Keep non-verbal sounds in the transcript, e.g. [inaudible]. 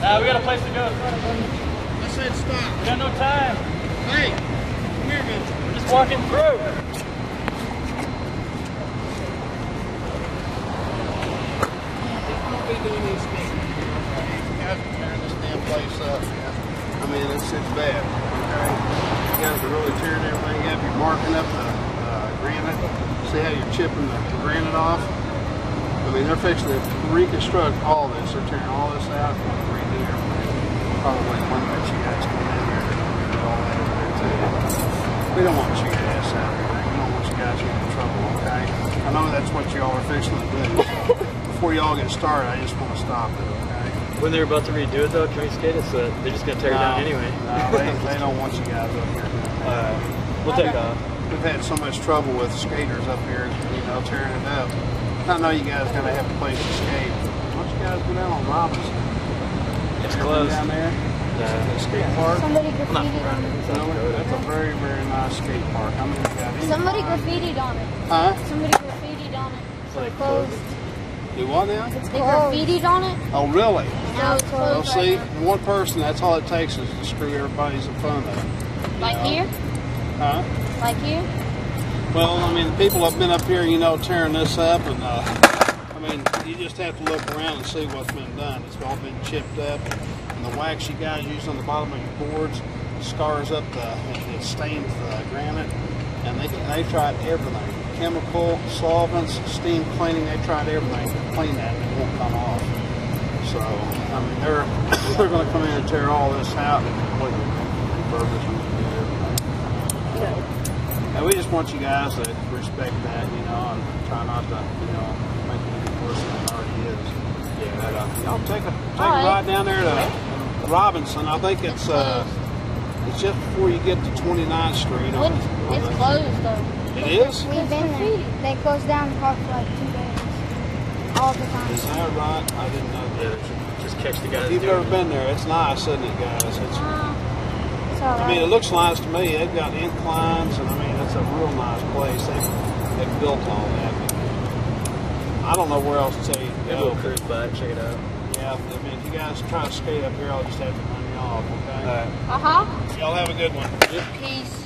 Nah, we got a place to go. I said stop. We got no time. Hey, come here. We're just walking through. Don't be doing these things. You guys tearing this damn place up. I mean, it's, it's bad, okay? You guys are really tearing everything up. You're marking up the uh, granite. See how you're chipping the, granite off? I mean, they're fixing to reconstruct all this. They're tearing all this out and redo everything. Probably one that you guys come in here and do all that over there too. We don't want you guys out here. We don't want you guys getting in trouble, okay? I know that's what y'all are fixing to do. So [laughs] before y'all get started, I just want to stop it, okay? When they're about to redo it, though, can we skate it? So they're just gonna tear it down anyway. No, they, they don't want you guys up here. that. We'll take off. We've had so much trouble with skaters up here, you know, tearing it up. I know you guys gotta have a place to skate. Why don't you guys go down on Robinson? It's closed. Down there, Nah. the skate park. Somebody Not graffitied on it. You That's a very, very nice skate park. I mean, you got any Somebody graffitied on it. Huh? Somebody graffitied on it. So Like it's closed. Do what now? They graffitied on it. Oh, really? Now it's Well, see, right one person, that's all it takes is to screw everybody's fun up. now. Like know? here? Huh? Like here? Well, I mean, people have been up here, you know, tearing this up, and uh, I mean, you just have to look around and see what's been done. It's all been chipped up, and the wax you guys use on the bottom of your boards scars up the, it stains the granite, and they they tried everything, chemical, solvents, steam cleaning. They tried everything to clean that, and it won't come off. So, I mean, they're [coughs] they're going to come in and tear all this out and completely refurbish and everything. And we just want you guys to respect that, you know, and try not to, you know, make it any worse than it already is. Yeah. But, uh, y'all take a take All a right. ride down there to Robinson. I think it's uh, it's just before you get to 29th Street. When, on- it's closed though. It is. We've been there. They close down the park for like two days. All the time. Is that right? I didn't know Yeah, that. just catch the guys. If you've doing never it. been there, it's nice, isn't it, guys? It's, It's all I mean, it looks nice to me. They've got inclines, and I mean, it's a real nice place. They've, they've built all that. I don't know where else to take you. Go. Maybe cruise by check it out. Yeah, I mean, if you guys try to skate up here, I'll just have to run you off, okay? All right. Uh-huh. Y'all have a good one. Yep. Peace.